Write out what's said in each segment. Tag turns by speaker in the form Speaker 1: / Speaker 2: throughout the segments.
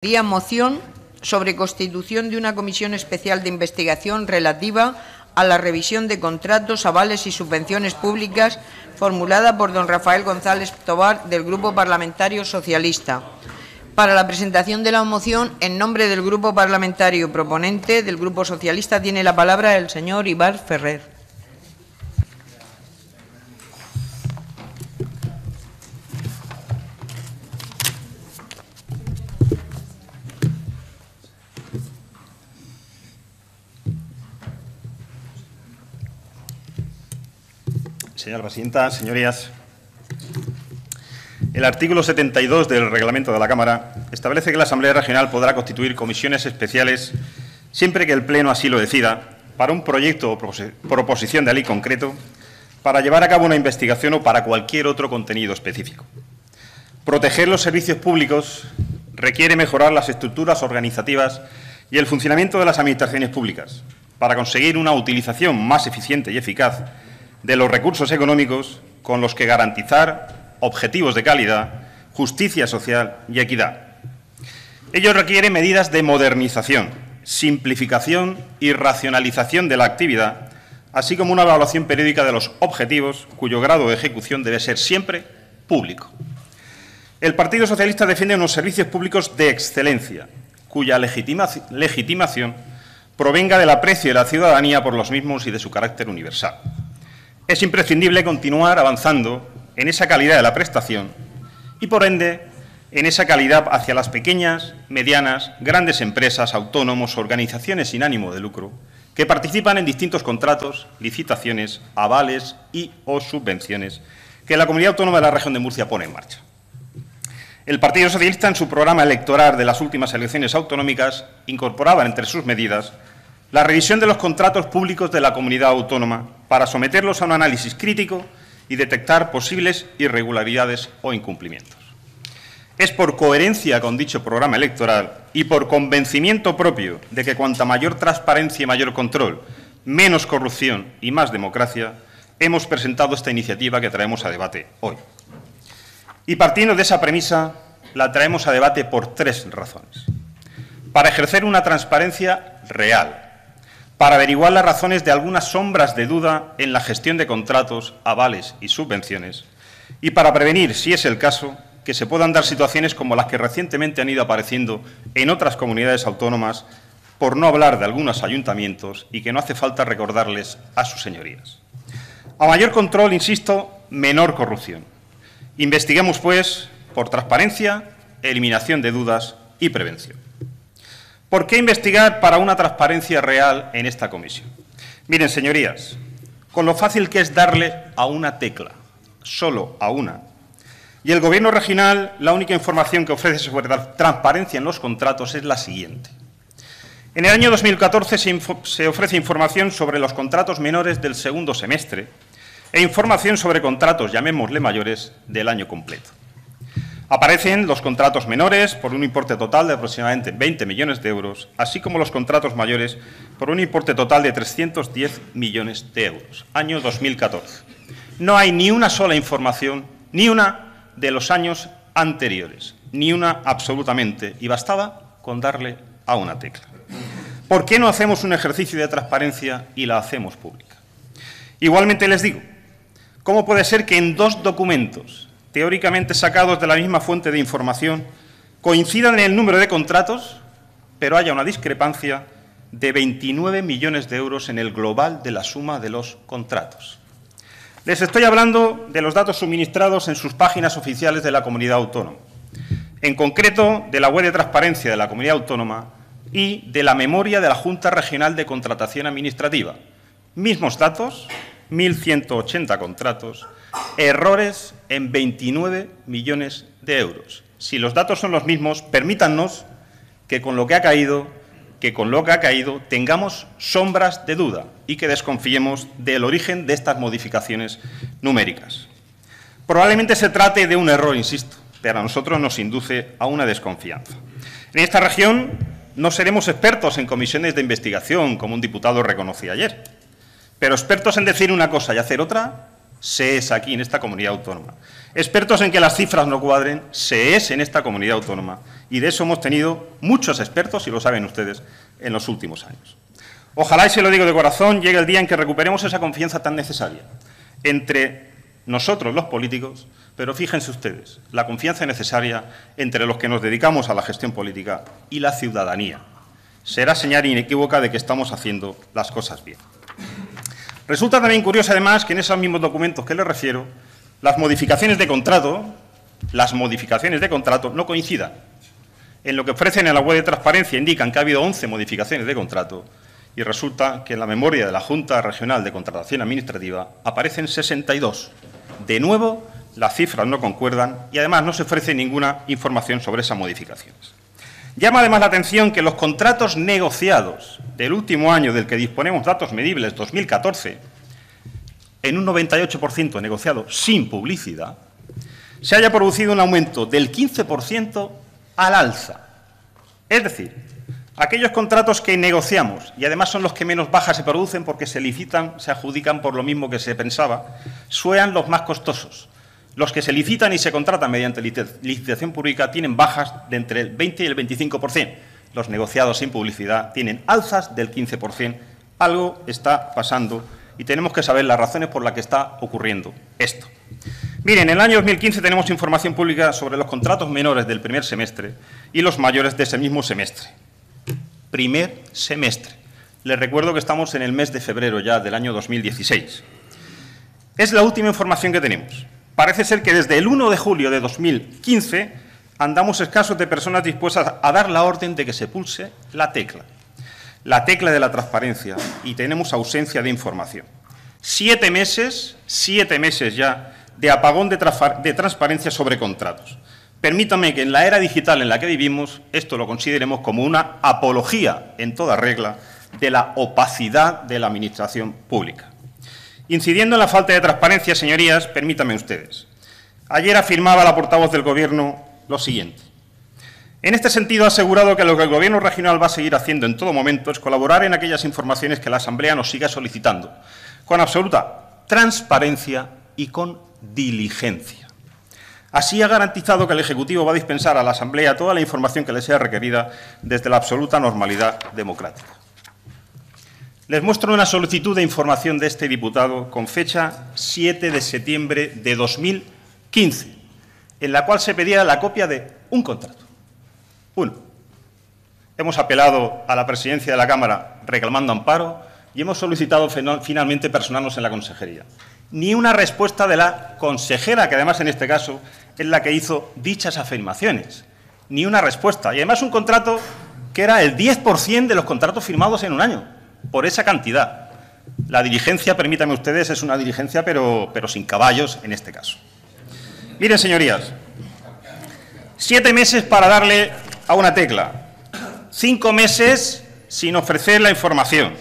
Speaker 1: Día moción sobre constitución de una comisión especial de investigación relativa a la revisión de contratos, avales y subvenciones públicas formulada por don Rafael González Tobar del Grupo Parlamentario Socialista. Para la presentación de la moción, en nombre del Grupo Parlamentario proponente del Grupo Socialista, tiene la palabra el señor Ibar Ferrer.
Speaker 2: Señora presidenta, señorías, el artículo 72 del reglamento de la Cámara establece que la Asamblea Regional podrá constituir comisiones especiales siempre que el Pleno así lo decida para un proyecto o proposición de ley concreto, para llevar a cabo una investigación o para cualquier otro contenido específico. Proteger los servicios públicos requiere mejorar las estructuras organizativas y el funcionamiento de las administraciones públicas para conseguir una utilización más eficiente y eficaz de los recursos económicos con los que garantizar objetivos de calidad, justicia social y equidad. Ello requiere medidas de modernización, simplificación y racionalización de la actividad, así como una evaluación periódica de los objetivos cuyo grado de ejecución debe ser siempre público. El Partido Socialista defiende unos servicios públicos de excelencia, cuya legitimación provenga del aprecio de la ciudadanía por los mismos y de su carácter universal. Es imprescindible continuar avanzando en esa calidad de la prestación y, por ende, en esa calidad hacia las pequeñas, medianas, grandes empresas, autónomos, organizaciones sin ánimo de lucro, que participan en distintos contratos, licitaciones, avales y o subvenciones que la Comunidad Autónoma de la Región de Murcia pone en marcha. El Partido Socialista, en su programa electoral de las últimas elecciones autonómicas, incorporaba entre sus medidas la revisión de los contratos públicos de la comunidad autónoma para someterlos a un análisis crítico y detectar posibles irregularidades o incumplimientos. Es por coherencia con dicho programa electoral y por convencimiento propio de que cuanta mayor transparencia y mayor control, menos corrupción y más democracia, hemos presentado esta iniciativa que traemos a debate hoy. Y partiendo de esa premisa, la traemos a debate por tres razones. Para ejercer una transparencia real, para averiguar las razones de algunas sombras de duda en la gestión de contratos, avales y subvenciones, y para prevenir, si es el caso, que se puedan dar situaciones como las que recientemente han ido apareciendo en otras comunidades autónomas, por no hablar de algunos ayuntamientos, y que no hace falta recordarles a sus señorías. A mayor control, insisto, menor corrupción. Investiguemos, pues, por transparencia, eliminación de dudas y prevención. ¿Por qué investigar para una transparencia real en esta comisión? Miren, señorías, con lo fácil que es darle a una tecla, solo a una. Y el Gobierno regional, la única información que ofrece sobre transparencia en los contratos es la siguiente. En el año 2014 se, se ofrece información sobre los contratos menores del segundo semestre e información sobre contratos, llamémosle mayores, del año completo. Aparecen los contratos menores por un importe total de aproximadamente 20 millones de euros, así como los contratos mayores por un importe total de 310 millones de euros, año 2014. No hay ni una sola información, ni una de los años anteriores, ni una absolutamente, y bastaba con darle a una tecla. ¿Por qué no hacemos un ejercicio de transparencia y la hacemos pública? Igualmente les digo, ¿cómo puede ser que en dos documentos teóricamente sacados de la misma fuente de información, coincidan en el número de contratos, pero haya una discrepancia de 29 millones de euros en el global de la suma de los contratos. Les estoy hablando de los datos suministrados en sus páginas oficiales de la comunidad autónoma, en concreto de la web de transparencia de la comunidad autónoma y de la memoria de la Junta Regional de Contratación Administrativa. Mismos datos, 1.180 contratos, errores en 29 millones de euros. Si los datos son los mismos, permítannos que con lo que ha caído, que con lo que ha caído tengamos sombras de duda y que desconfiemos del origen de estas modificaciones numéricas. Probablemente se trate de un error, insisto, pero a nosotros nos induce a una desconfianza. En esta región no seremos expertos en comisiones de investigación, como un diputado reconocía ayer, pero expertos en decir una cosa y hacer otra, se es aquí en esta comunidad autónoma. Expertos en que las cifras no cuadren, se es en esta comunidad autónoma. Y de eso hemos tenido muchos expertos, y lo saben ustedes, en los últimos años. Ojalá, y se lo digo de corazón, llegue el día en que recuperemos esa confianza tan necesaria entre nosotros, los políticos, pero fíjense ustedes, la confianza necesaria entre los que nos dedicamos a la gestión política y la ciudadanía. Será señal inequívoca de que estamos haciendo las cosas bien. Resulta también curioso, además, que en esos mismos documentos que les refiero, las modificaciones de contrato, las modificaciones de contrato no coincidan. En lo que ofrecen en la web de transparencia indican que ha habido 11 modificaciones de contrato y resulta que en la memoria de la Junta Regional de Contratación Administrativa aparecen 62. De nuevo, las cifras no concuerdan y además no se ofrece ninguna información sobre esas modificaciones. Llama además la atención que los contratos negociados del último año del que disponemos datos medibles, 2014, en un 98% negociado sin publicidad, se haya producido un aumento del 15% al alza. Es decir, aquellos contratos que negociamos, y además son los que menos bajas se producen porque se licitan, se adjudican por lo mismo que se pensaba, sean los más costosos. Los que se licitan y se contratan mediante licitación pública tienen bajas de entre el 20 y el 25%. Los negociados sin publicidad tienen alzas del 15%. Algo está pasando y tenemos que saber las razones por las que está ocurriendo esto. Miren, en el año 2015 tenemos información pública sobre los contratos menores del primer semestre y los mayores de ese mismo semestre. Primer semestre. Les recuerdo que estamos en el mes de febrero ya del año 2016. Es la última información que tenemos. Parece ser que desde el 1 de julio de 2015 andamos escasos de personas dispuestas a dar la orden de que se pulse la tecla la tecla de la transparencia y tenemos ausencia de información. Siete meses, siete meses ya de apagón de, transparencia sobre contratos. Permítame que en la era digital en la que vivimos esto lo consideremos como una apología en toda regla de la opacidad de la Administración pública. Incidiendo en la falta de transparencia, señorías, permítanme ustedes. Ayer afirmaba la portavoz del Gobierno lo siguiente. En este sentido, ha asegurado que lo que el Gobierno regional va a seguir haciendo en todo momento es colaborar en aquellas informaciones que la Asamblea nos siga solicitando, con absoluta transparencia y con diligencia. Así ha garantizado que el Ejecutivo va a dispensar a la Asamblea toda la información que le sea requerida desde la absoluta normalidad democrática. Les muestro una solicitud de información de este diputado con fecha 7 de septiembre de 2015, en la cual se pedía la copia de un contrato. Uno, hemos apelado a la presidencia de la Cámara reclamando amparo y hemos solicitado finalmente personarnos en la consejería. Ni una respuesta de la consejera, que además en este caso es la que hizo dichas afirmaciones. Ni una respuesta. Y además un contrato que era el 10% de los contratos firmados en un año, por esa cantidad. La diligencia, permítanme ustedes, es una diligencia, pero, pero sin caballos en este caso. Miren, señorías, siete meses para darle a una tecla. Cinco meses sin ofrecer la información.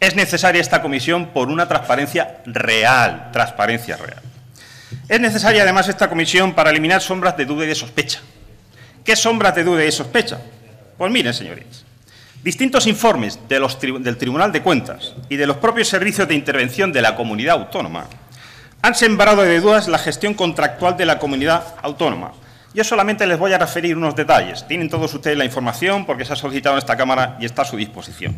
Speaker 2: Es necesaria esta comisión por una transparencia real, transparencia real. Es necesaria además esta comisión para eliminar sombras de duda y de sospecha. ¿Qué sombras de duda y de sospecha? Pues miren, señores, distintos informes del Tribunal de Cuentas y de los propios servicios de intervención de la comunidad autónoma han sembrado de dudas la gestión contractual de la comunidad autónoma, yo solamente les voy a referir unos detalles. Tienen todos ustedes la información porque se ha solicitado en esta Cámara y está a su disposición.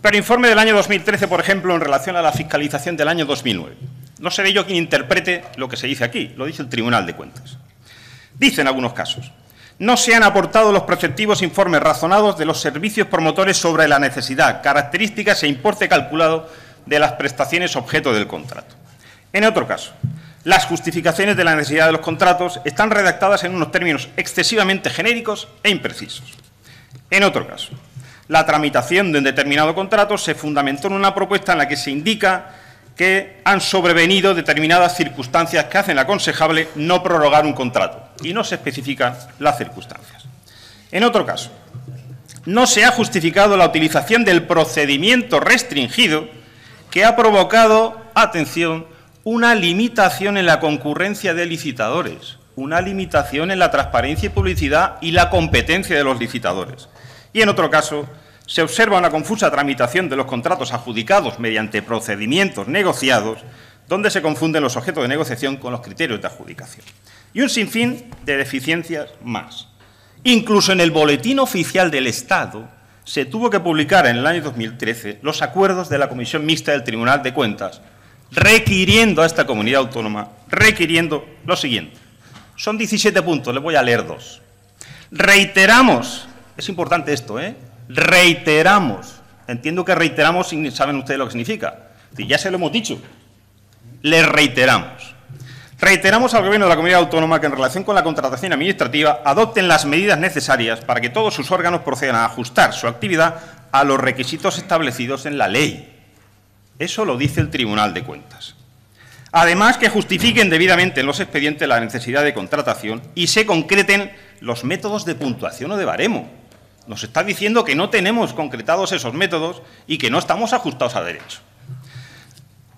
Speaker 2: Pero informe del año 2013, por ejemplo, en relación a la fiscalización del año 2009. No seré yo quien interprete lo que se dice aquí, lo dice el Tribunal de Cuentas. Dice en algunos casos, no se han aportado los preceptivos informes razonados de los servicios promotores sobre la necesidad, características e importe calculado de las prestaciones objeto del contrato. En otro caso, las justificaciones de la necesidad de los contratos están redactadas en unos términos excesivamente genéricos e imprecisos. En otro caso, la tramitación de un determinado contrato se fundamentó en una propuesta en la que se indica que han sobrevenido determinadas circunstancias que hacen aconsejable no prorrogar un contrato y no se especifican las circunstancias. En otro caso, no se ha justificado la utilización del procedimiento restringido que ha provocado, atención, una limitación en la concurrencia de licitadores, una limitación en la transparencia y publicidad y la competencia de los licitadores. Y en otro caso, se observa una confusa tramitación de los contratos adjudicados mediante procedimientos negociados, donde se confunden los objetos de negociación con los criterios de adjudicación. Y un sinfín de deficiencias más. Incluso en el Boletín Oficial del Estado se tuvo que publicar en el año 2013 los acuerdos de la Comisión Mixta del Tribunal de Cuentas, requiriendo a esta comunidad autónoma, requiriendo lo siguiente. Son 17 puntos, les voy a leer dos. Reiteramos, es importante esto, ¿eh? Reiteramos, entiendo que reiteramos, saben ustedes lo que significa, ya se lo hemos dicho, les reiteramos. Reiteramos al Gobierno de la Comunidad Autónoma que en relación con la contratación administrativa adopten las medidas necesarias para que todos sus órganos procedan a ajustar su actividad a los requisitos establecidos en la ley. Eso lo dice el Tribunal de Cuentas. Además, que justifiquen debidamente en los expedientes la necesidad de contratación y se concreten los métodos de puntuación o de baremo. Nos está diciendo que no tenemos concretados esos métodos y que no estamos ajustados a derecho.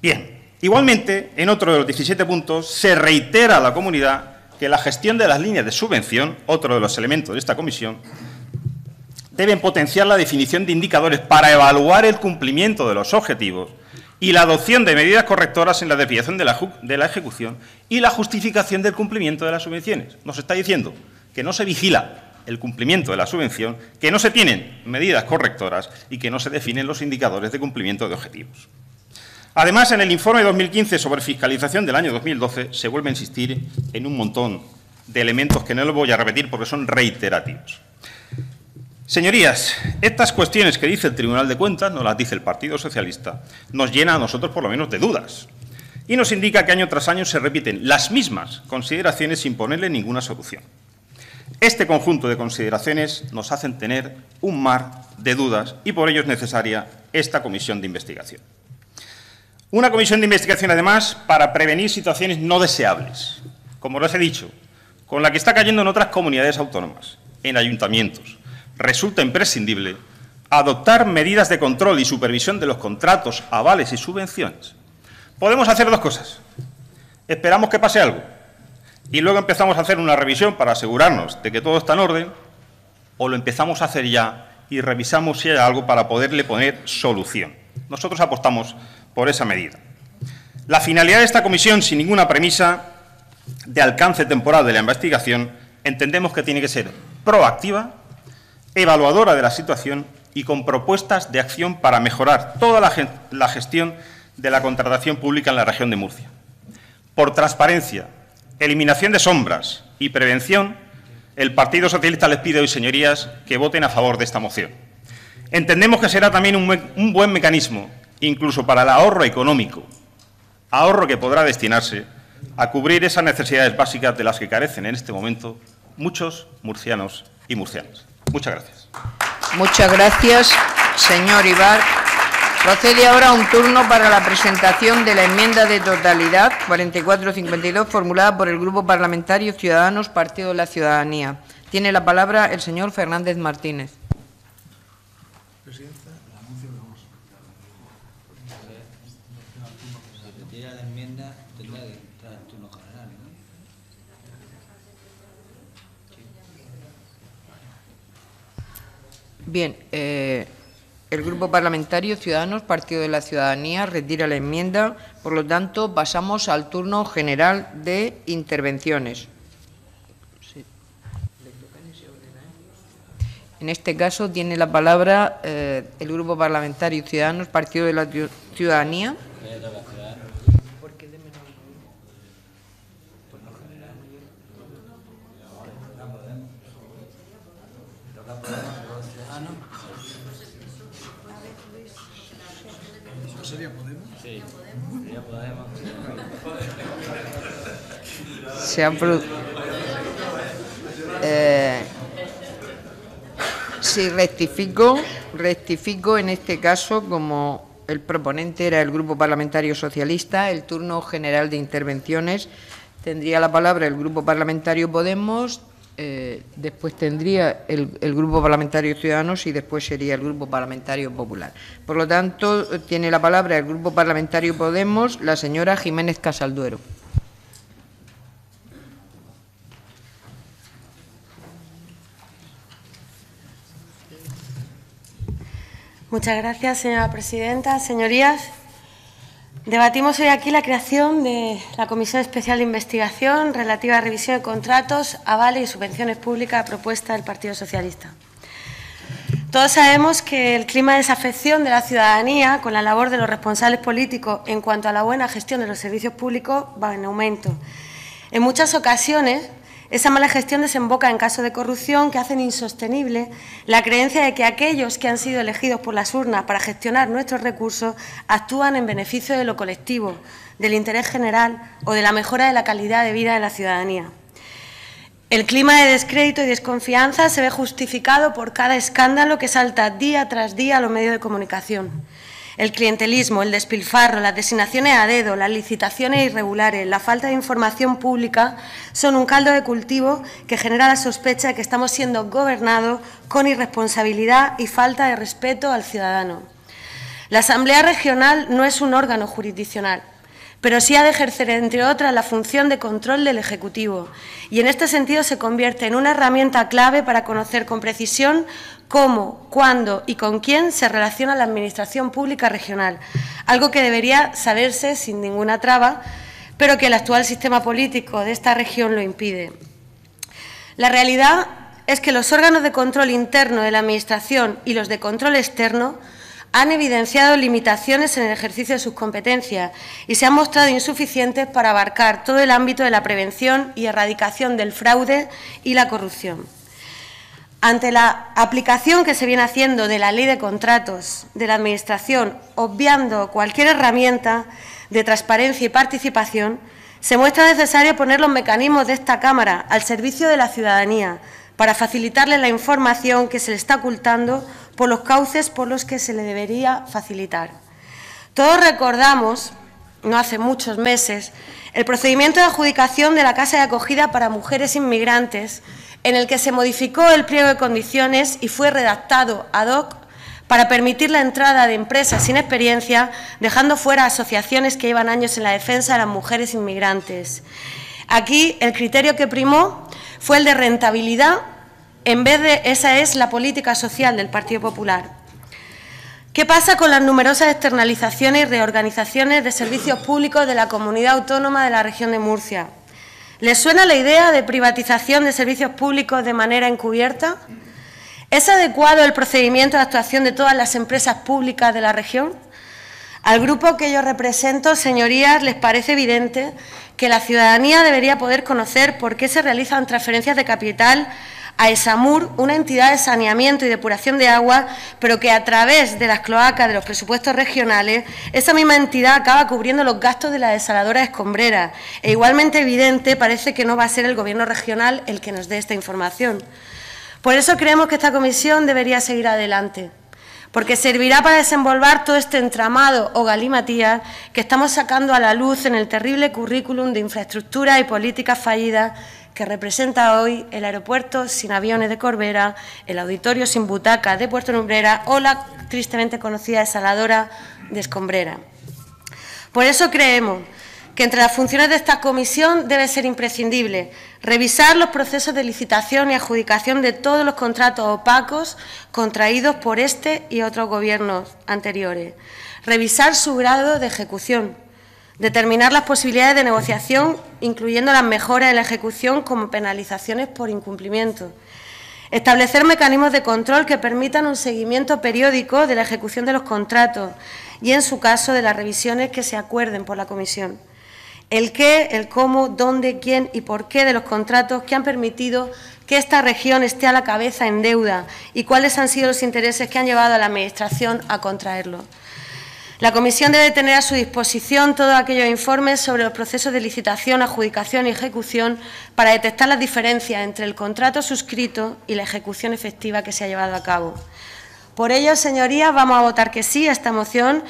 Speaker 2: Bien, igualmente, en otro de los 17 puntos, se reitera a la comunidad que la gestión de las líneas de subvención, otro de los elementos de esta comisión, deben potenciar la definición de indicadores para evaluar el cumplimiento de los objetivos y la adopción de medidas correctoras en la desviación de la, ejecución y la justificación del cumplimiento de las subvenciones. Nos está diciendo que no se vigila el cumplimiento de la subvención, que no se tienen medidas correctoras y que no se definen los indicadores de cumplimiento de objetivos. Además, en el informe de 2015 sobre fiscalización del año 2012 se vuelve a insistir en un montón de elementos que no lo voy a repetir porque son reiterativos. Señorías, estas cuestiones que dice el Tribunal de Cuentas, no las dice el Partido Socialista, nos llena a nosotros por lo menos de dudas y nos indica que año tras año se repiten las mismas consideraciones sin ponerle ninguna solución. Este conjunto de consideraciones nos hacen tener un mar de dudas y por ello es necesaria esta comisión de investigación. Una comisión de investigación, además, para prevenir situaciones no deseables, como les he dicho, con la que está cayendo en otras comunidades autónomas, en ayuntamientos, resulta imprescindible adoptar medidas de control y supervisión de los contratos, avales y subvenciones. Podemos hacer dos cosas. Esperamos que pase algo y luego empezamos a hacer una revisión para asegurarnos de que todo está en orden o lo empezamos a hacer ya y revisamos si hay algo para poderle poner solución. Nosotros apostamos por esa medida. La finalidad de esta comisión, sin ninguna premisa de alcance temporal de la investigación, entendemos que tiene que ser proactiva evaluadora de la situación y con propuestas de acción para mejorar toda la, gestión de la contratación pública en la región de Murcia. Por transparencia, eliminación de sombras y prevención, el Partido Socialista les pide hoy, señorías, que voten a favor de esta moción. Entendemos que será también un buen mecanismo, incluso para el ahorro económico, ahorro que podrá destinarse a cubrir esas necesidades básicas de las que carecen en este momento muchos murcianos y murcianas. Muchas gracias.
Speaker 1: Muchas gracias, señor Ibar. Procede ahora un turno para la presentación de la enmienda de totalidad 4452 formulada por el Grupo Parlamentario Ciudadanos Partido de la Ciudadanía. Tiene la palabra el señor Fernández Martínez. Bien, eh, el Grupo Parlamentario Ciudadanos, Partido de la Ciudadanía, retira la enmienda. Por lo tanto, pasamos al turno general de intervenciones. En este caso tiene la palabra eh, el Grupo Parlamentario Ciudadanos, Partido de la Ciudadanía. Se eh, si rectifico, rectifico en este caso como el proponente era el Grupo Parlamentario Socialista, el turno general de intervenciones tendría la palabra el Grupo Parlamentario Podemos, eh, después tendría el, Grupo Parlamentario Ciudadanos y después sería el Grupo Parlamentario Popular. Por lo tanto, tiene la palabra el Grupo Parlamentario Podemos la señora Jiménez Casalduero.
Speaker 3: Muchas gracias, señora presidenta. Señorías, Debatimos hoy aquí la creación de la Comisión Especial de Investigación relativa a revisión de contratos, avales y subvenciones públicas a propuesta del Partido Socialista. Todos sabemos que el clima de desafección de la ciudadanía con la labor de los responsables políticos en cuanto a la buena gestión de los servicios públicos va en aumento. En muchas ocasiones, esa mala gestión desemboca en casos de corrupción que hacen insostenible la creencia de que aquellos que han sido elegidos por las urnas para gestionar nuestros recursos actúan en beneficio de lo colectivo, del interés general o de la mejora de la calidad de vida de la ciudadanía. El clima de descrédito y desconfianza se ve justificado por cada escándalo que salta día tras día a los medios de comunicación. El clientelismo, el despilfarro, las designaciones a dedo, las licitaciones irregulares, la falta de información pública son un caldo de cultivo que genera la sospecha de que estamos siendo gobernados con irresponsabilidad y falta de respeto al ciudadano. La Asamblea Regional no es un órgano jurisdiccional, pero sí ha de ejercer, entre otras, la función de control del Ejecutivo y en este sentido se convierte en una herramienta clave para conocer con precisión cómo, cuándo y con quién se relaciona la Administración Pública Regional, algo que debería saberse sin ninguna traba, pero que el actual sistema político de esta región lo impide. La realidad es que los órganos de control interno de la Administración y los de control externo han evidenciado limitaciones en el ejercicio de sus competencias y se han mostrado insuficientes para abarcar todo el ámbito de la prevención y erradicación del fraude y la corrupción. Ante la aplicación que se viene haciendo de la ley de contratos de la Administración, obviando cualquier herramienta de transparencia y participación, se muestra necesario poner los mecanismos de esta Cámara al servicio de la ciudadanía para facilitarle la información que se le está ocultando por los cauces por los que se le debería facilitar. Todos recordamos, no hace muchos meses, el procedimiento de adjudicación de la casa de acogida para mujeres inmigrantes en el que se modificó el pliego de condiciones y fue redactado ad hoc para permitir la entrada de empresas sin experiencia, dejando fuera asociaciones que llevan años en la defensa de las mujeres inmigrantes. Aquí el criterio que primó fue el de rentabilidad, en vez de esa es la política social del Partido Popular. ¿Qué pasa con las numerosas externalizaciones y reorganizaciones de servicios públicos de la comunidad autónoma de la región de Murcia? ¿Les suena la idea de privatización de servicios públicos de manera encubierta? ¿Es adecuado el procedimiento de actuación de todas las empresas públicas de la región? Al grupo que yo represento, señorías, les parece evidente que la ciudadanía debería poder conocer por qué se realizan transferencias de capital a ESAMUR, una entidad de saneamiento y depuración de agua, pero que a través de las cloacas de los presupuestos regionales, esa misma entidad acaba cubriendo los gastos de la desaladora escombrera. E igualmente evidente parece que no va a ser el Gobierno regional el que nos dé esta información. Por eso creemos que esta comisión debería seguir adelante porque servirá para desenvolver todo este entramado o galimatías que estamos sacando a la luz en el terrible currículum de infraestructura y políticas fallidas que representa hoy el aeropuerto sin aviones de Corbera, el auditorio sin butacas de Puerto Lumbrera o la tristemente conocida desaladora de Escombrera. Por eso creemos que entre las funciones de esta comisión debe ser imprescindible revisar los procesos de licitación y adjudicación de todos los contratos opacos contraídos por este y otros gobiernos anteriores, revisar su grado de ejecución, Determinar las posibilidades de negociación, incluyendo las mejoras en la ejecución como penalizaciones por incumplimiento. Establecer mecanismos de control que permitan un seguimiento periódico de la ejecución de los contratos y, en su caso, de las revisiones que se acuerden por la Comisión. El qué, el cómo, dónde, quién y por qué de los contratos que han permitido que esta región esté a la cabeza en deuda y cuáles han sido los intereses que han llevado a la Administración a contraerlo. La Comisión debe tener a su disposición todos aquellos informes sobre los procesos de licitación, adjudicación y ejecución para detectar las diferencias entre el contrato suscrito y la ejecución efectiva que se ha llevado a cabo. Por ello, señorías, vamos a votar que sí a esta moción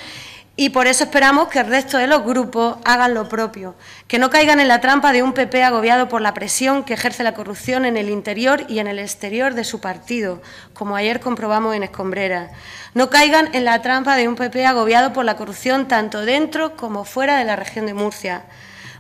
Speaker 3: y por eso esperamos que el resto de los grupos hagan lo propio, que no caigan en la trampa de un PP agobiado por la presión que ejerce la corrupción en el interior y en el exterior de su partido, como ayer comprobamos en Escombrera. No caigan en la trampa de un PP agobiado por la corrupción tanto dentro como fuera de la región de Murcia.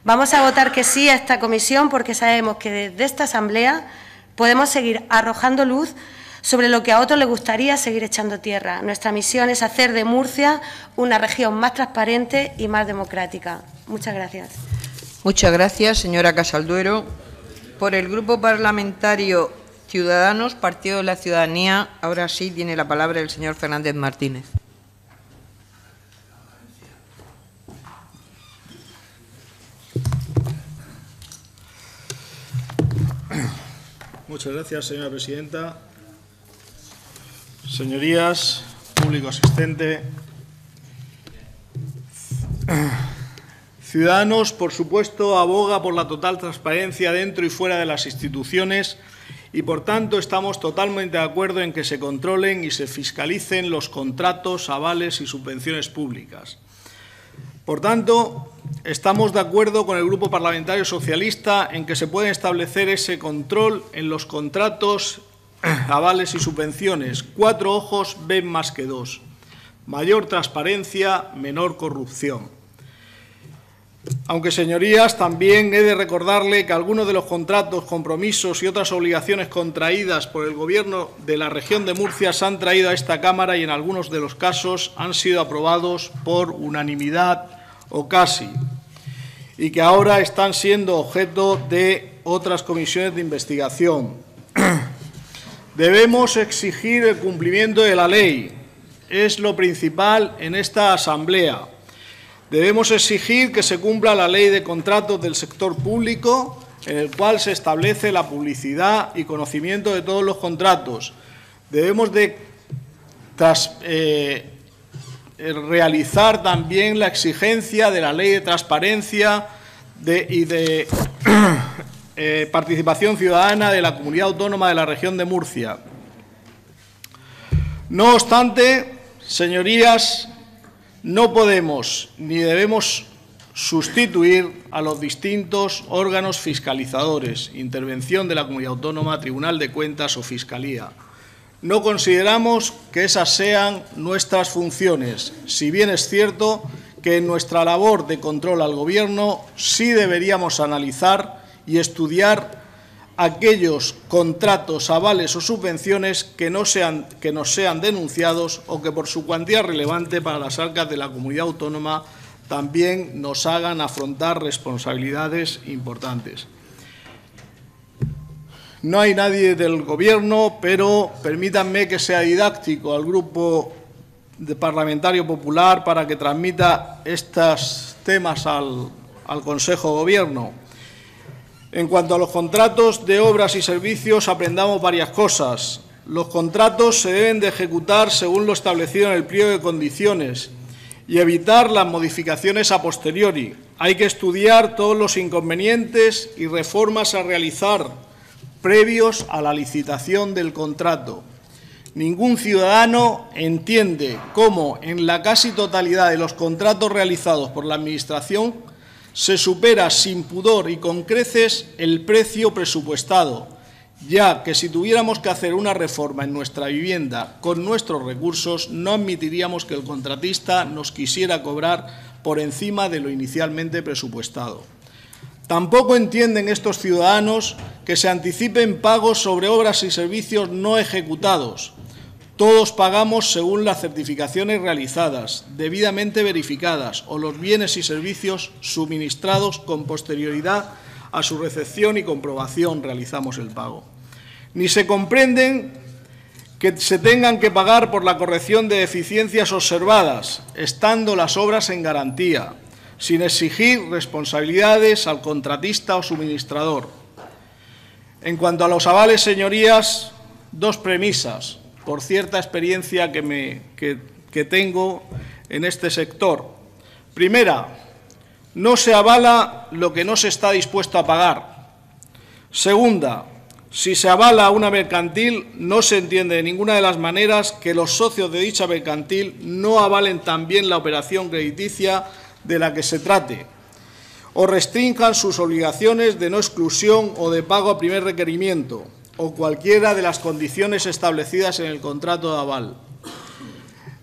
Speaker 3: Vamos a votar que sí a esta comisión porque sabemos que desde esta Asamblea podemos seguir arrojando luz sobre lo que a otros les gustaría seguir echando tierra. Nuestra misión es hacer de Murcia una región más transparente y más democrática. Muchas gracias.
Speaker 1: Muchas gracias, señora Casalduero. Por el Grupo Parlamentario Ciudadanos, Partido de la Ciudadanía, ahora sí tiene la palabra el señor Fernández Martínez.
Speaker 4: Muchas gracias, señora presidenta. Señorías, público asistente. Ciudadanos, por supuesto, aboga por la total transparencia dentro y fuera de las instituciones y, por tanto, estamos totalmente de acuerdo en que se controlen y se fiscalicen los contratos, avales y subvenciones públicas. Por tanto, estamos de acuerdo con el Grupo Parlamentario Socialista en que se puede establecer ese control en los contratos, avales y subvenciones. Cuatro ojos ven más que dos. Mayor transparencia, menor corrupción. Aunque, señorías, también he de recordarle que algunos de los contratos, compromisos y otras obligaciones contraídas por el Gobierno de la región de Murcia se han traído a esta Cámara y, en algunos de los casos, han sido aprobados por unanimidad o casi, y que ahora están siendo objeto de otras comisiones de investigación. Debemos exigir el cumplimiento de la ley. Es lo principal en esta Asamblea Debemos exigir que se cumpla la ley de contratos del sector público, en el cual se establece la publicidad y conocimiento de todos los contratos. Debemos de eh, realizar también la exigencia de la ley de transparencia y de eh, participación ciudadana de la comunidad autónoma de la región de Murcia. No obstante, señorías, no podemos ni debemos sustituir a los distintos órganos fiscalizadores, intervención de la Comunidad Autónoma, Tribunal de Cuentas o Fiscalía. No consideramos que esas sean nuestras funciones, si bien es cierto que en nuestra labor de control al Gobierno sí deberíamos analizar y estudiar aquellos contratos, avales o subvenciones que, no sean, que nos sean denunciados o que por su cuantía relevante para las arcas de la comunidad autónoma también nos hagan afrontar responsabilidades importantes. No hay nadie del Gobierno, pero permítanme que sea didáctico al Grupo de Parlamentario Popular para que transmita estos temas al, al Consejo de Gobierno. En cuanto a los contratos de obras y servicios, aprendamos varias cosas. Los contratos se deben de ejecutar según lo establecido en el pliego de condiciones y evitar las modificaciones a posteriori. Hay que estudiar todos los inconvenientes y reformas a realizar previos a la licitación del contrato. Ningún ciudadano entiende cómo en la casi totalidad de los contratos realizados por la Administración se supera sin pudor y con creces el precio presupuestado, ya que si tuviéramos que hacer una reforma en nuestra vivienda con nuestros recursos, no admitiríamos que el contratista nos quisiera cobrar por encima de lo inicialmente presupuestado. Tampoco entienden estos ciudadanos que se anticipen pagos sobre obras y servicios no ejecutados, todos pagamos según las certificaciones realizadas, debidamente verificadas, o los bienes y servicios suministrados con posterioridad a su recepción y comprobación realizamos el pago. Ni se comprenden que se tengan que pagar por la corrección de deficiencias observadas, estando las obras en garantía, sin exigir responsabilidades al contratista o suministrador. En cuanto a los avales, señorías, dos premisas por cierta experiencia que, me, que, tengo en este sector. Primera, no se avala lo que no se está dispuesto a pagar. Segunda, si se avala una mercantil, no se entiende de ninguna de las maneras que los socios de dicha mercantil no avalen también la operación crediticia de la que se trate o restrinjan sus obligaciones de no exclusión o de pago a primer requerimiento o cualquiera de las condiciones establecidas en el contrato de aval.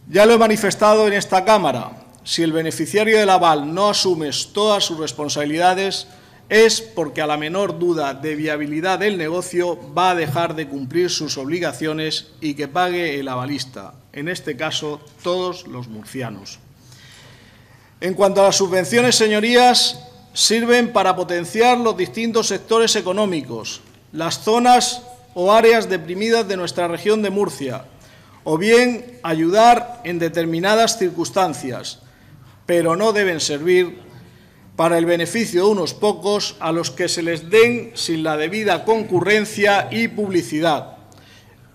Speaker 4: Ya lo he manifestado en esta Cámara. Si el beneficiario del aval no asume todas sus responsabilidades, es porque a la menor duda de viabilidad del negocio va a dejar de cumplir sus obligaciones y que pague el avalista, en este caso todos los murcianos. En cuanto a las subvenciones, señorías, sirven para potenciar los distintos sectores económicos, las zonas o áreas deprimidas de nuestra región de Murcia, o bien ayudar en determinadas circunstancias, pero no deben servir para el beneficio de unos pocos a los que se les den sin la debida concurrencia y publicidad.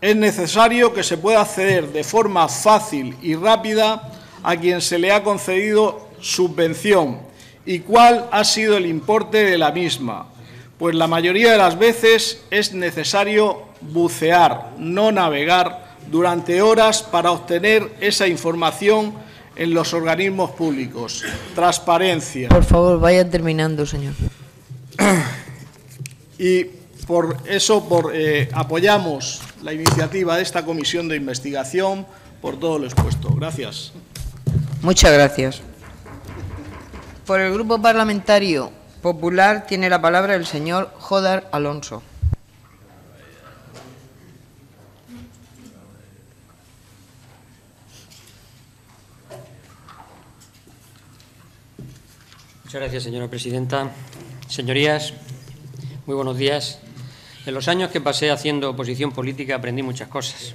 Speaker 4: Es necesario que se pueda acceder de forma fácil y rápida a quien se le ha concedido subvención y cuál ha sido el importe de la misma, pues la mayoría de las veces es necesario bucear, no navegar, durante horas para obtener esa información en los organismos públicos. Transparencia.
Speaker 1: Por favor, vaya terminando, señor.
Speaker 4: Y por eso por, eh, apoyamos la iniciativa de esta comisión de investigación por todo lo expuesto. Gracias.
Speaker 1: Muchas gracias. Por el Grupo Parlamentario Popular tiene la palabra el señor Jodar Alonso.
Speaker 5: Muchas gracias, señora presidenta. Señorías, muy buenos días. En los años que pasé haciendo oposición política aprendí muchas cosas.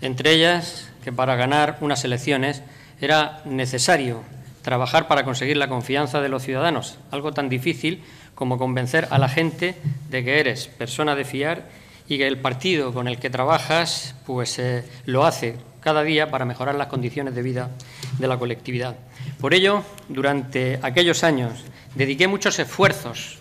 Speaker 5: Entre ellas, que para ganar unas elecciones era necesario trabajar para conseguir la confianza de los ciudadanos, algo tan difícil como convencer a la gente de que eres persona de fiar y que el partido con el que trabajas pues eh, lo hace cada día para mejorar las condiciones de vida de la colectividad. Por ello, durante aquellos años dediqué muchos esfuerzos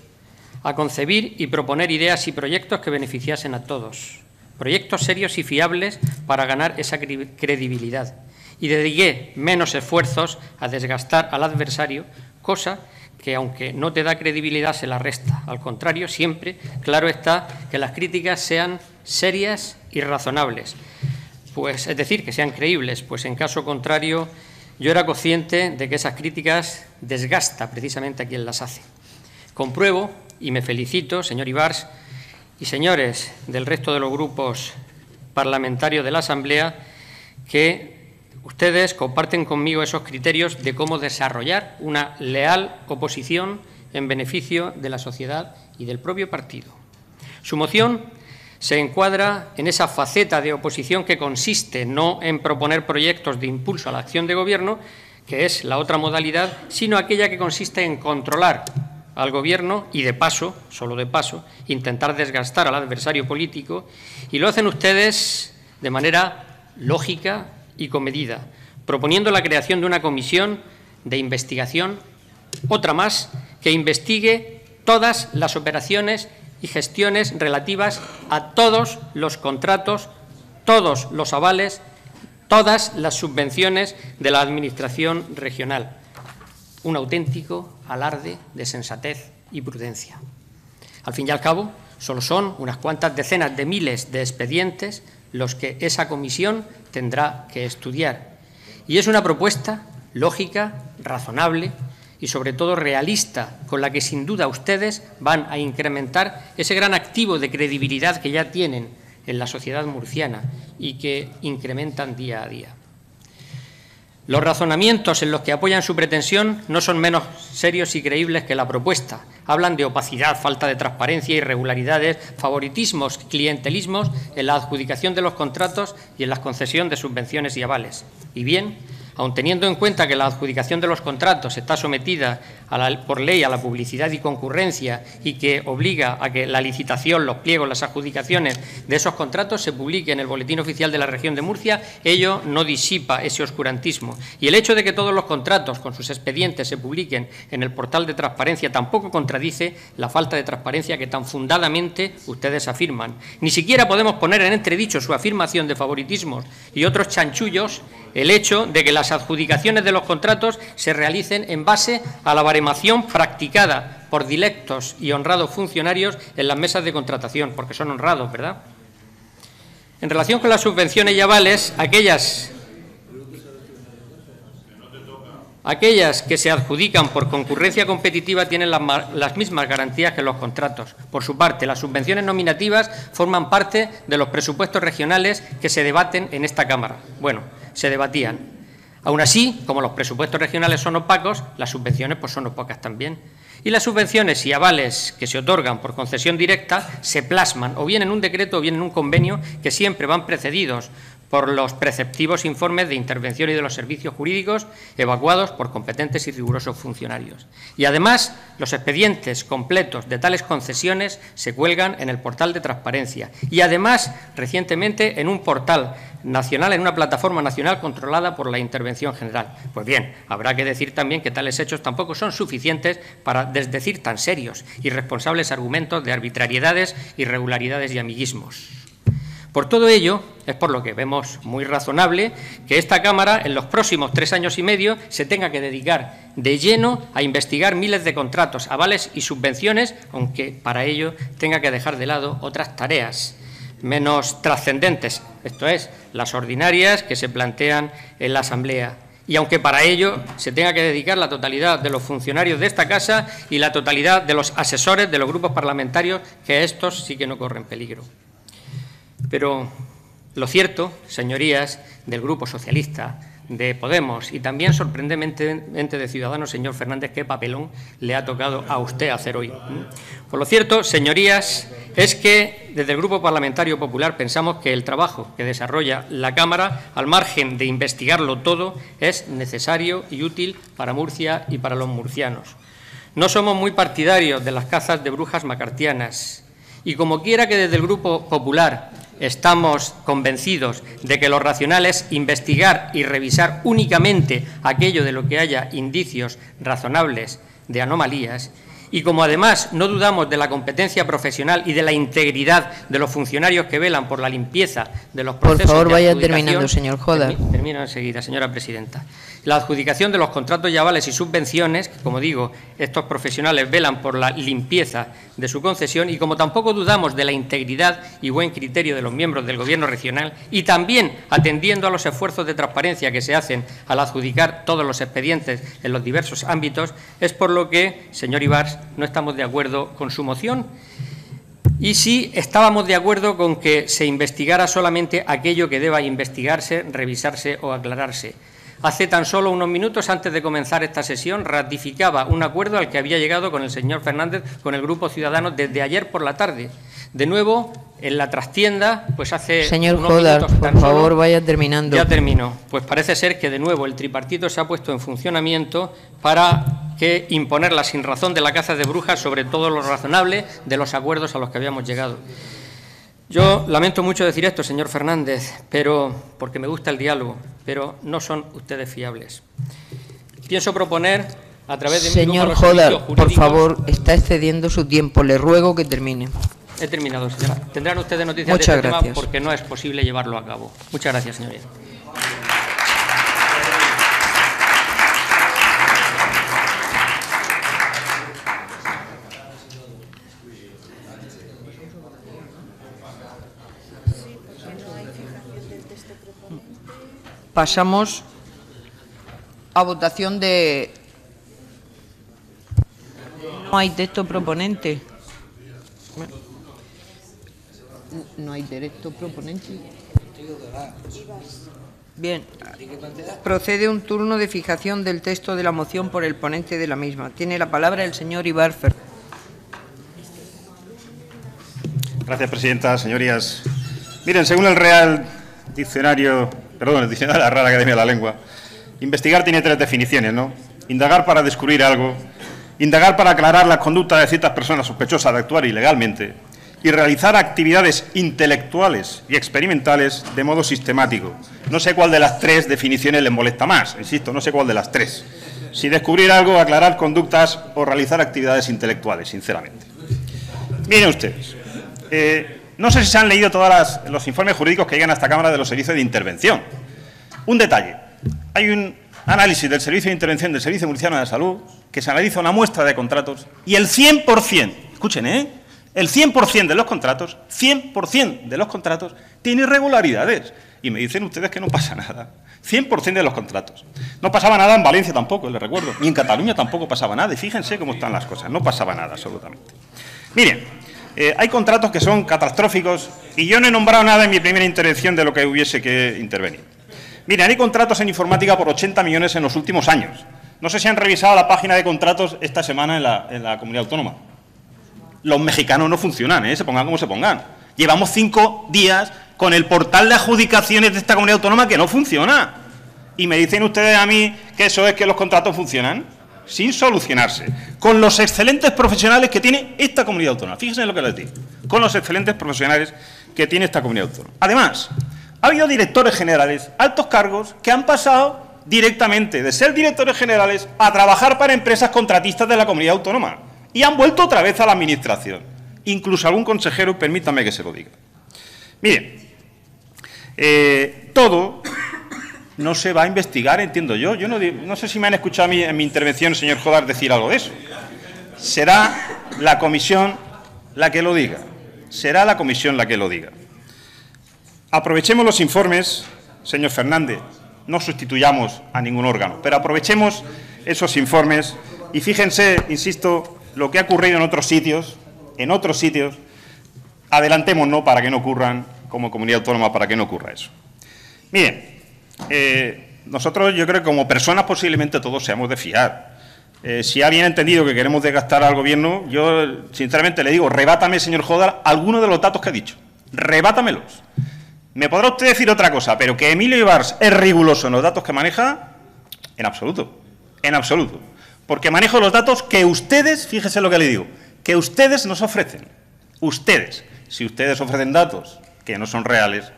Speaker 5: a concebir y proponer ideas y proyectos que beneficiasen a todos, proyectos serios y fiables para ganar esa credibilidad. Y dediqué menos esfuerzos a desgastar al adversario, cosa que aunque no te da credibilidad se la resta. Al contrario, siempre, claro está, que las críticas sean serias y razonables. Pues, es decir, que sean creíbles, pues en caso contrario yo era consciente de que esas críticas desgasta precisamente a quien las hace. Compruebo y me felicito, señor Ibars y señores del resto de los grupos parlamentarios de la Asamblea, que ustedes comparten conmigo esos criterios de cómo desarrollar una leal oposición en beneficio de la sociedad y del propio partido. Su moción se encuadra en esa faceta de oposición que consiste no en proponer proyectos de impulso a la acción de Gobierno, que es la otra modalidad, sino aquella que consiste en controlar al Gobierno y, de paso, solo de paso, intentar desgastar al adversario político, y lo hacen ustedes de manera lógica y comedida, proponiendo la creación de una comisión de investigación, otra más, que investigue todas las operaciones y gestiones relativas a todos los contratos, todos los avales, todas las subvenciones de la Administración regional. Un auténtico alarde de sensatez y prudencia. Al fin y al cabo, solo son unas cuantas decenas de miles de expedientes los que esa comisión tendrá que estudiar. Y es una propuesta lógica, razonable, y sobre todo realista, con la que sin duda ustedes van a incrementar ese gran activo de credibilidad que ya tienen en la sociedad murciana y que incrementan día a día. Los razonamientos en los que apoyan su pretensión no son menos serios y creíbles que la propuesta. Hablan de opacidad, falta de transparencia, irregularidades, favoritismos, clientelismos en la adjudicación de los contratos y en la concesión de subvenciones y avales. Y bien, aun teniendo en cuenta que la adjudicación de los contratos está sometida por ley a la publicidad y concurrencia y que obliga a que la licitación, los pliegos, las adjudicaciones de esos contratos se publiquen en el Boletín Oficial de la Región de Murcia, ello no disipa ese oscurantismo. Y el hecho de que todos los contratos con sus expedientes se publiquen en el portal de transparencia tampoco contradice la falta de transparencia que tan fundadamente ustedes afirman. Ni siquiera podemos poner en entredicho su afirmación de favoritismos y otros chanchullos el hecho de que las adjudicaciones de los contratos se realicen en base a la baremación practicada por dilectos y honrados funcionarios en las mesas de contratación, porque son honrados, ¿verdad? En relación con las subvenciones y avales, aquellas... Aquellas que se adjudican por concurrencia competitiva tienen las, mismas garantías que los contratos. Por su parte, las subvenciones nominativas forman parte de los presupuestos regionales que se debaten en esta Cámara. Bueno, se debatían. Aún así, como los presupuestos regionales son opacos, las subvenciones pues, son opacas también. Y las subvenciones y avales que se otorgan por concesión directa se plasman o bien en un decreto o bien en un convenio que siempre van precedidos por los preceptivos informes de intervención y de los servicios jurídicos evacuados por competentes y rigurosos funcionarios. Y además, los expedientes completos de tales concesiones se cuelgan en el portal de transparencia y además, recientemente, en un portal nacional, en una plataforma nacional controlada por la Intervención General. Pues bien, habrá que decir también que tales hechos tampoco son suficientes para desdecir tan serios y responsables argumentos de arbitrariedades, irregularidades y amiguismos. Por todo ello, es por lo que vemos muy razonable que esta Cámara, en los próximos tres años y medio, se tenga que dedicar de lleno a investigar miles de contratos, avales y subvenciones, aunque para ello tenga que dejar de lado otras tareas menos trascendentes, esto es, las ordinarias que se plantean en la Asamblea. Y aunque para ello se tenga que dedicar la totalidad de los funcionarios de esta Casa y la totalidad de los asesores de los grupos parlamentarios, que estos sí que no corren peligro. Pero lo cierto, señorías del Grupo Socialista, de Podemos y también sorprendentemente de Ciudadanos, señor Fernández, qué papelón le ha tocado a usted hacer hoy. Por lo cierto, señorías, es que desde el Grupo Parlamentario Popular pensamos que el trabajo que desarrolla la Cámara, al margen de investigarlo todo, es necesario y útil para Murcia y para los murcianos. No somos muy partidarios de las cazas de brujas macartianas y como quiera que desde el Grupo Popular estamos convencidos de que lo racional es investigar y revisar únicamente aquello de lo que haya indicios razonables de anomalías y como además no dudamos de la competencia profesional y de la integridad de los funcionarios que velan por la limpieza de los procesos.
Speaker 1: Por favor, vaya terminando, señor Joda.
Speaker 5: Termino enseguida, señora presidenta. La adjudicación de los contratos y avales y subvenciones, como digo, estos profesionales velan por la limpieza de su concesión y como tampoco dudamos de la integridad y buen criterio de los miembros del Gobierno regional y también atendiendo a los esfuerzos de transparencia que se hacen al adjudicar todos los expedientes en los diversos ámbitos, es por lo que, señor Ibars, no estamos de acuerdo con su moción. Y sí estábamos de acuerdo con que se investigara solamente aquello que deba investigarse, revisarse o aclararse hace tan solo unos minutos antes de comenzar esta sesión ratificaba un acuerdo al que había llegado con el señor Fernández, con el Grupo Ciudadano, desde ayer por la tarde. De nuevo, en la trastienda, pues hace
Speaker 1: Señor
Speaker 5: unos
Speaker 1: Jodar, por favor, vaya terminando.
Speaker 5: Ya termino. Pues parece ser que de nuevo el tripartito se ha puesto en funcionamiento para que imponer la sinrazón de la caza de brujas sobre todo lo razonable de los acuerdos a los que habíamos llegado. Yo lamento mucho decir esto, señor Fernández, pero porque me gusta el diálogo, pero no son ustedes fiables. Pienso proponer a través de
Speaker 1: señor Jodar, por favor, está excediendo su tiempo. Le ruego que termine.
Speaker 5: He terminado, señora. Tendrán ustedes noticias de este tema porque no es posible llevarlo a cabo. Muchas gracias, señoría.
Speaker 1: Pasamos a votación de... No hay texto proponente. No hay directo proponente. Bien. Procede un turno de fijación del texto de la moción por el ponente de la misma. Tiene la palabra el señor Ibarfer.
Speaker 2: Gracias, presidenta. Señorías, miren, según el Real Diccionario perdón, el diccionario de la Real Academia de la Lengua. Investigar tiene tres definiciones, ¿no? Indagar para descubrir algo, indagar para aclarar las conductas de ciertas personas sospechosas de actuar ilegalmente y realizar actividades intelectuales y experimentales de modo sistemático. No sé cuál de las tres definiciones les molesta más, insisto, no sé cuál de las tres. Si descubrir algo, aclarar conductas o realizar actividades intelectuales, sinceramente. Miren ustedes, eh, no sé si se han leído todos los informes jurídicos que llegan a esta Cámara de los servicios de intervención. Un detalle. Hay un análisis del Servicio de Intervención del Servicio Murciano de Salud que se analiza una muestra de contratos y el 100%, escuchen, ¿eh? El 100% de los contratos, 100% de los contratos tiene irregularidades. Y me dicen ustedes que no pasa nada. 100% de los contratos. No pasaba nada en Valencia tampoco, les recuerdo. Ni en Cataluña tampoco pasaba nada. Y fíjense cómo están las cosas. No pasaba nada, absolutamente. Miren, eh, hay contratos que son catastróficos y yo no he nombrado nada en mi primera intervención de lo que hubiese que intervenir. Miren, hay contratos en informática por 80 millones en los últimos años. No sé si han revisado la página de contratos esta semana en la, comunidad autónoma. Los mexicanos no funcionan, ¿eh? se pongan como se pongan. Llevamos cinco días con el portal de adjudicaciones de esta comunidad autónoma que no funciona. Y me dicen ustedes a mí que eso es que los contratos funcionan sin solucionarse, con los excelentes profesionales que tiene esta comunidad autónoma. Fíjense en lo que les digo, con los excelentes profesionales que tiene esta comunidad autónoma. Además, ha habido directores generales, altos cargos, que han pasado directamente de ser directores generales a trabajar para empresas contratistas de la comunidad autónoma y han vuelto otra vez a la Administración. Incluso algún consejero, permítame que se lo diga. Miren, eh, todo no se va a investigar, entiendo yo. Yo no, sé si me han escuchado en mi intervención, señor Jodar, decir algo de eso. Será la comisión la que lo diga. Será la comisión la que lo diga. Aprovechemos los informes, señor Fernández, no sustituyamos a ningún órgano, pero aprovechemos esos informes y fíjense, insisto, lo que ha ocurrido en otros sitios, en otros sitios, adelantémonos para que no ocurran como comunidad autónoma, para que no ocurra eso. Miren, eh, nosotros yo creo que como personas posiblemente todos seamos de fiar. Eh, si ha bien entendido que queremos desgastar al gobierno, yo sinceramente le digo, rebátame, señor Jodar, algunos de los datos que ha dicho. Rebátamelos. Me podrá usted decir otra cosa, pero que Emilio Ibars es riguroso en los datos que maneja, en absoluto, en absoluto. Porque manejo los datos que ustedes, fíjese lo que le digo, que ustedes nos ofrecen. Ustedes, si ustedes ofrecen datos que no son reales,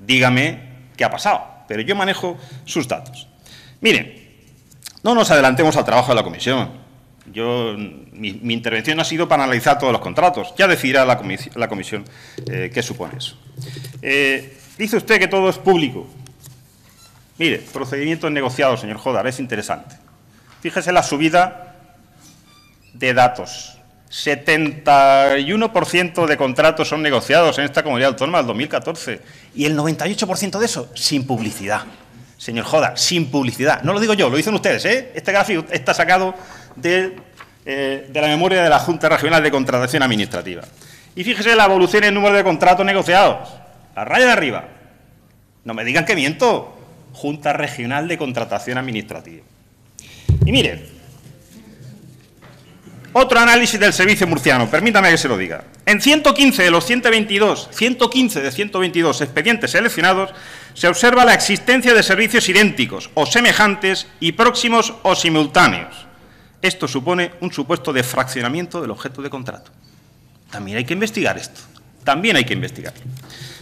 Speaker 2: dígame qué ha pasado. Pero yo manejo sus datos. Miren, no nos adelantemos al trabajo de la comisión. Yo, mi, intervención ha sido para analizar todos los contratos. Ya decidirá la, comisión eh, qué supone eso. Eh, Dice usted que todo es público. Mire, procedimientos negociados, señor Jodar, es interesante. Fíjese la subida de datos. 71% de contratos son negociados en esta comunidad autónoma del 2014 y el 98% de eso sin publicidad. Señor Jodar, sin publicidad. No lo digo yo, lo dicen ustedes. ¿eh? Este gráfico está sacado de, eh, de la memoria de la Junta Regional de Contratación Administrativa. Y fíjese la evolución en el número de contratos negociados. La raya de arriba. No me digan que miento. Junta Regional de Contratación Administrativa. Y miren, otro análisis del servicio murciano, permítame que se lo diga. En 115 de los 122, 115 de 122 expedientes seleccionados, se observa la existencia de servicios idénticos o semejantes y próximos o simultáneos. Esto supone un supuesto de fraccionamiento del objeto de contrato. También hay que investigar esto. También hay que investigarlo.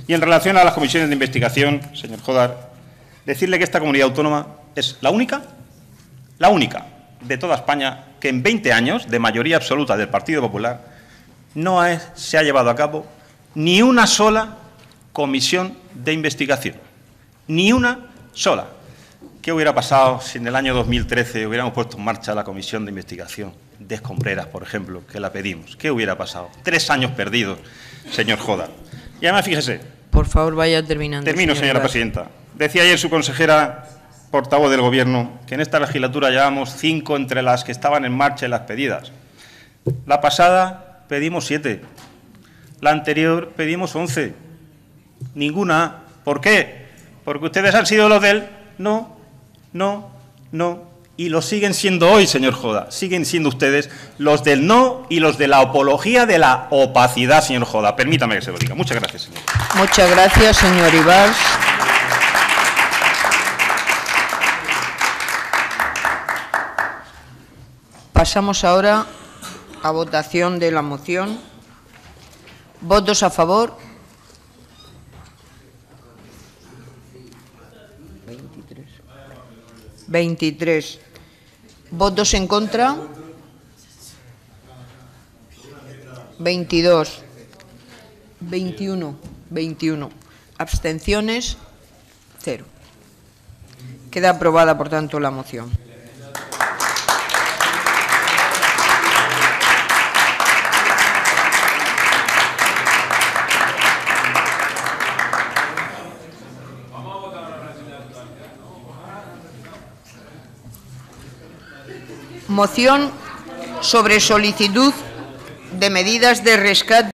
Speaker 2: Y en relación a las comisiones de investigación, señor Jodar, decirle que esta comunidad autónoma es la única, la única de toda España que en 20 años, de mayoría absoluta del Partido Popular, no se ha llevado a cabo ni una sola comisión de investigación. Ni una sola. ¿Qué hubiera pasado si en el año 2013 hubiéramos puesto en marcha la comisión de investigación de Escombreras, por ejemplo, que la pedimos? ¿Qué hubiera pasado? Tres años perdidos, señor Jodar. Y además, fíjese.
Speaker 1: Por favor, vaya terminando.
Speaker 2: Termino, señora presidenta. Decía ayer su consejera, portavoz del Gobierno, que en esta legislatura llevamos cinco entre las que estaban en marcha y las pedidas. La pasada pedimos siete. La anterior pedimos once. Ninguna. ¿Por qué? Porque ustedes han sido los del no, no, no y lo siguen siendo hoy, señor Joda. Siguen siendo ustedes los del no y los de la apología de la opacidad, señor Joda. Permítame que se lo diga. Muchas gracias, señor.
Speaker 1: Muchas gracias, señor Ibars. Pasamos ahora a votación de la moción. ¿Votos a favor? 23. ¿Votos en contra? 22. 21. 21. Abstenciones? Cero. Queda aprobada, por tanto, la moción. Moción sobre solicitud de medidas de rescate